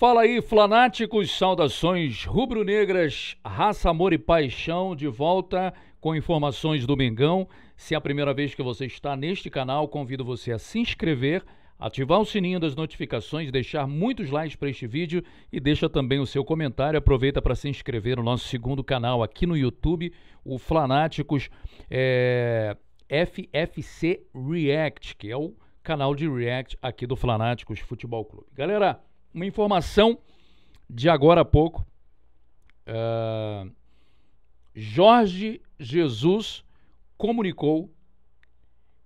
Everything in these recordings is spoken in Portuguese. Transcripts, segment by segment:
Fala aí, flanáticos, saudações rubro-negras, raça, amor e paixão, de volta com informações do Mengão. Se é a primeira vez que você está neste canal, convido você a se inscrever, ativar o sininho das notificações, deixar muitos likes para este vídeo e deixa também o seu comentário. Aproveita para se inscrever no nosso segundo canal aqui no YouTube, o Flanáticos é, FFC React, que é o canal de React aqui do Flanáticos Futebol Clube. Galera, uma informação de agora a pouco. Uh, Jorge Jesus comunicou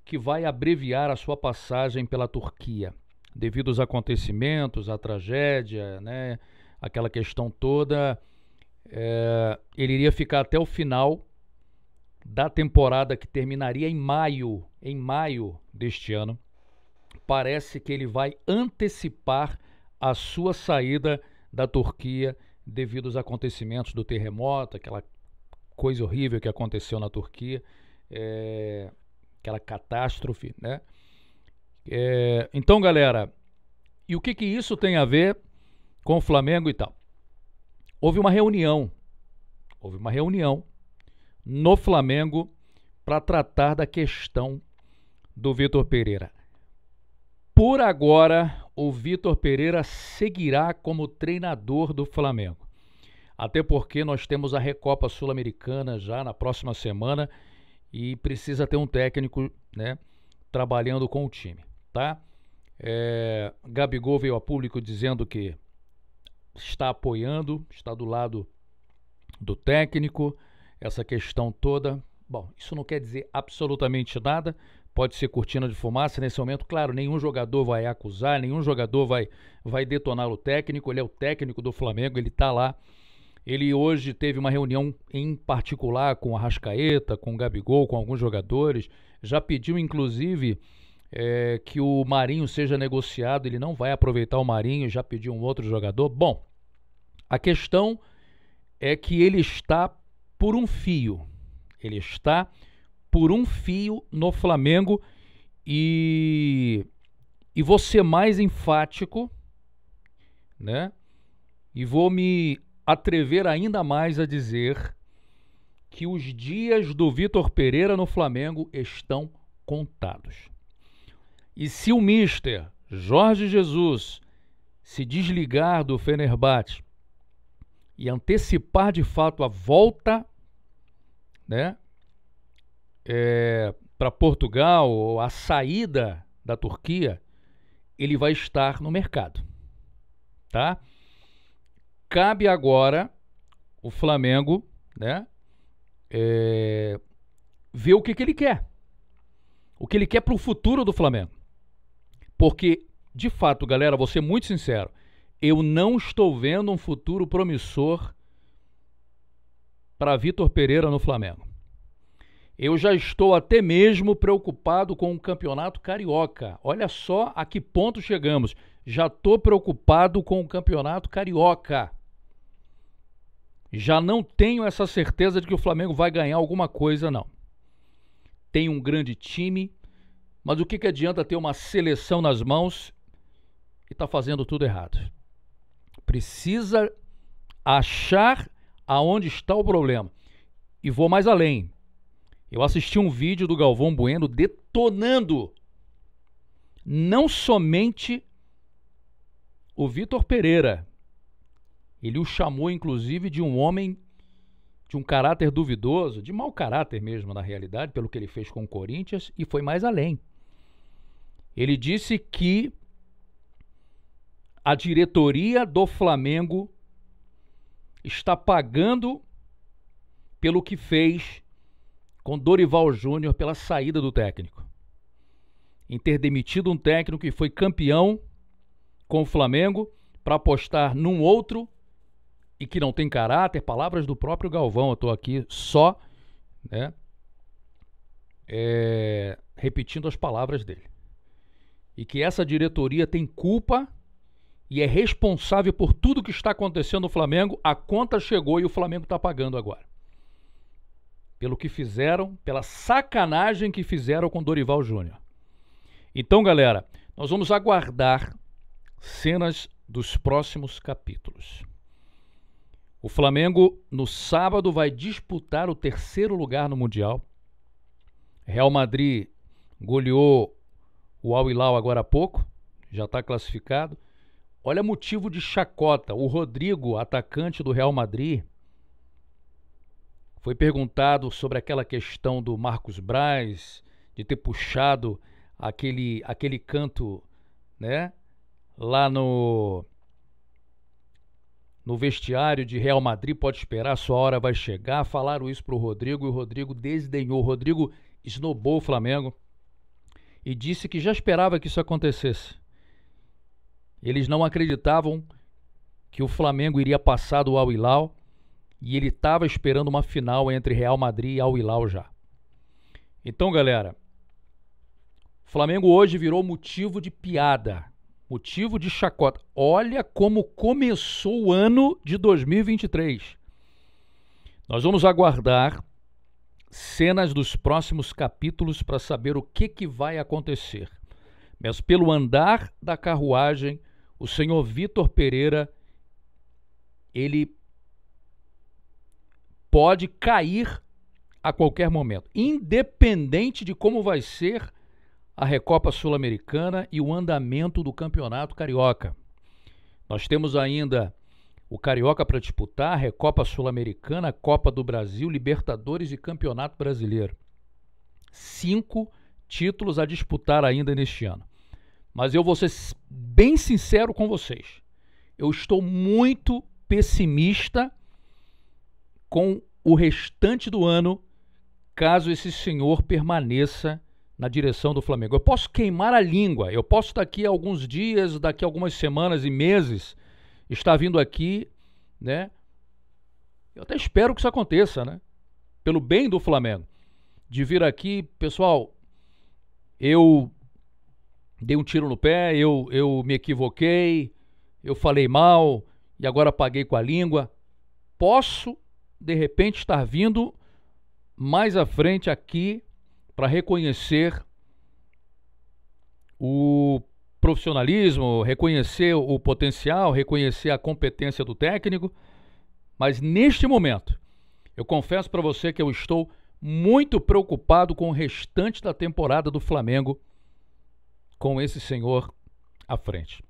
que vai abreviar a sua passagem pela Turquia, devido aos acontecimentos, à tragédia, né, aquela questão toda. É, ele iria ficar até o final da temporada que terminaria em maio, em maio deste ano. Parece que ele vai antecipar a sua saída da Turquia devido aos acontecimentos do terremoto, aquela coisa horrível que aconteceu na Turquia, é, aquela catástrofe, né? É, então, galera, e o que, que isso tem a ver com o Flamengo e tal? Houve uma reunião, houve uma reunião no Flamengo para tratar da questão do Vitor Pereira. Por agora, o Vitor Pereira seguirá como treinador do Flamengo. Até porque nós temos a Recopa Sul-Americana já na próxima semana e precisa ter um técnico, né, trabalhando com o time, tá? É, Gabigol veio a público dizendo que está apoiando, está do lado do técnico, essa questão toda. Bom, isso não quer dizer absolutamente nada, pode ser cortina de fumaça nesse momento. Claro, nenhum jogador vai acusar, nenhum jogador vai, vai detonar o técnico. Ele é o técnico do Flamengo, ele está lá. Ele hoje teve uma reunião em particular com a Rascaeta, com o Gabigol, com alguns jogadores. Já pediu, inclusive, é, que o Marinho seja negociado. Ele não vai aproveitar o Marinho, já pediu um outro jogador. Bom, a questão é que ele está por um fio. Ele está por um fio no Flamengo e e ser mais enfático, né? E vou me atrever ainda mais a dizer que os dias do Vitor Pereira no Flamengo estão contados. E se o mister Jorge Jesus se desligar do Fenerbahçe e antecipar de fato a volta, né, é, para Portugal a saída da Turquia, ele vai estar no mercado, tá? Cabe agora o Flamengo, né? É, ver o que, que ele quer, o que ele quer para o futuro do Flamengo, porque de fato, galera, vou ser muito sincero, eu não estou vendo um futuro promissor para Vitor Pereira no Flamengo. Eu já estou até mesmo preocupado com o campeonato carioca. Olha só a que ponto chegamos. Já estou preocupado com o campeonato carioca. Já não tenho essa certeza de que o Flamengo vai ganhar alguma coisa, não. Tem um grande time, mas o que, que adianta ter uma seleção nas mãos e tá fazendo tudo errado? Precisa achar aonde está o problema. E vou mais além. Eu assisti um vídeo do Galvão Bueno detonando não somente o Vitor Pereira. Ele o chamou, inclusive, de um homem de um caráter duvidoso, de mau caráter mesmo, na realidade, pelo que ele fez com o Corinthians, e foi mais além. Ele disse que a diretoria do Flamengo está pagando pelo que fez com Dorival Júnior pela saída do técnico. Em ter demitido um técnico que foi campeão com o Flamengo para apostar num outro e que não tem caráter, palavras do próprio Galvão, eu estou aqui só né, é, repetindo as palavras dele. E que essa diretoria tem culpa e é responsável por tudo que está acontecendo no Flamengo. A conta chegou e o Flamengo está pagando agora pelo que fizeram, pela sacanagem que fizeram com Dorival Júnior. Então, galera, nós vamos aguardar cenas dos próximos capítulos. O Flamengo no sábado vai disputar o terceiro lugar no Mundial. Real Madrid goleou o Al Hilal agora há pouco, já está classificado. Olha motivo de chacota. O Rodrigo, atacante do Real Madrid, foi perguntado sobre aquela questão do Marcos Braz, de ter puxado aquele, aquele canto, né? Lá no no vestiário de Real Madrid, pode esperar, sua hora vai chegar. Falaram isso para o Rodrigo e o Rodrigo desdenhou. O Rodrigo esnobou o Flamengo e disse que já esperava que isso acontecesse. Eles não acreditavam que o Flamengo iria passar do Al Hilal e ele estava esperando uma final entre Real Madrid e Al Hilal já. Então, galera, Flamengo hoje virou motivo de piada motivo de chacota. Olha como começou o ano de 2023. Nós vamos aguardar cenas dos próximos capítulos para saber o que, que vai acontecer. Mas pelo andar da carruagem, o senhor Vitor Pereira ele pode cair a qualquer momento, independente de como vai ser a Recopa Sul-Americana e o andamento do Campeonato Carioca. Nós temos ainda o Carioca para disputar, Recopa Sul-Americana, Copa do Brasil, Libertadores e Campeonato Brasileiro. Cinco títulos a disputar ainda neste ano. Mas eu vou ser bem sincero com vocês. Eu estou muito pessimista com o restante do ano, caso esse senhor permaneça na direção do Flamengo. Eu posso queimar a língua, eu posso daqui a alguns dias, daqui a algumas semanas e meses, estar vindo aqui, né? Eu até espero que isso aconteça, né? Pelo bem do Flamengo. De vir aqui, pessoal, eu dei um tiro no pé, eu, eu me equivoquei, eu falei mal e agora paguei com a língua. Posso, de repente, estar vindo mais à frente aqui para reconhecer o profissionalismo, reconhecer o potencial, reconhecer a competência do técnico. Mas neste momento, eu confesso para você que eu estou muito preocupado com o restante da temporada do Flamengo com esse senhor à frente.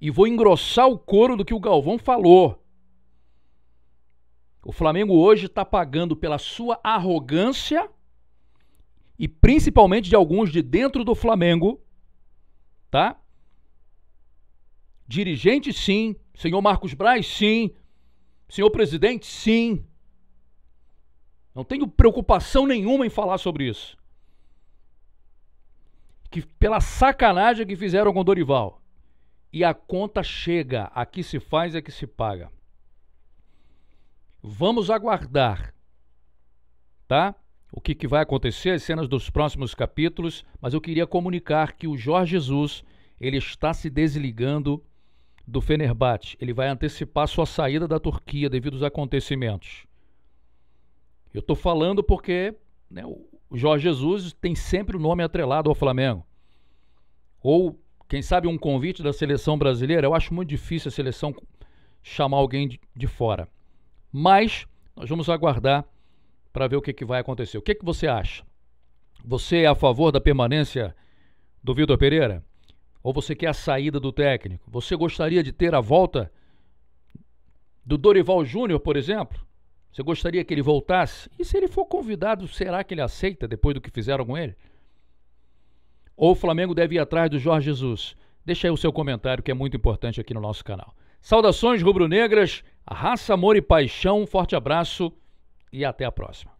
E vou engrossar o couro do que o Galvão falou. O Flamengo hoje está pagando pela sua arrogância e principalmente de alguns de dentro do Flamengo, tá? Dirigente, sim. Senhor Marcos Braz, sim. Senhor presidente, sim. Não tenho preocupação nenhuma em falar sobre isso. Que pela sacanagem que fizeram com Dorival. E a conta chega, aqui se faz é que se paga. Vamos aguardar, tá? o que, que vai acontecer, as cenas dos próximos capítulos, mas eu queria comunicar que o Jorge Jesus ele está se desligando do Fenerbahçe. Ele vai antecipar sua saída da Turquia devido aos acontecimentos. Eu estou falando porque né, o Jorge Jesus tem sempre o nome atrelado ao Flamengo. Ou, quem sabe, um convite da seleção brasileira. Eu acho muito difícil a seleção chamar alguém de, de fora. Mas nós vamos aguardar para ver o que, que vai acontecer. O que, que você acha? Você é a favor da permanência do Vitor Pereira? Ou você quer a saída do técnico? Você gostaria de ter a volta do Dorival Júnior, por exemplo? Você gostaria que ele voltasse? E se ele for convidado, será que ele aceita depois do que fizeram com ele? Ou o Flamengo deve ir atrás do Jorge Jesus? Deixa aí o seu comentário que é muito importante aqui no nosso canal. Saudações rubro-negras, raça, amor e paixão. Um forte abraço e até a próxima.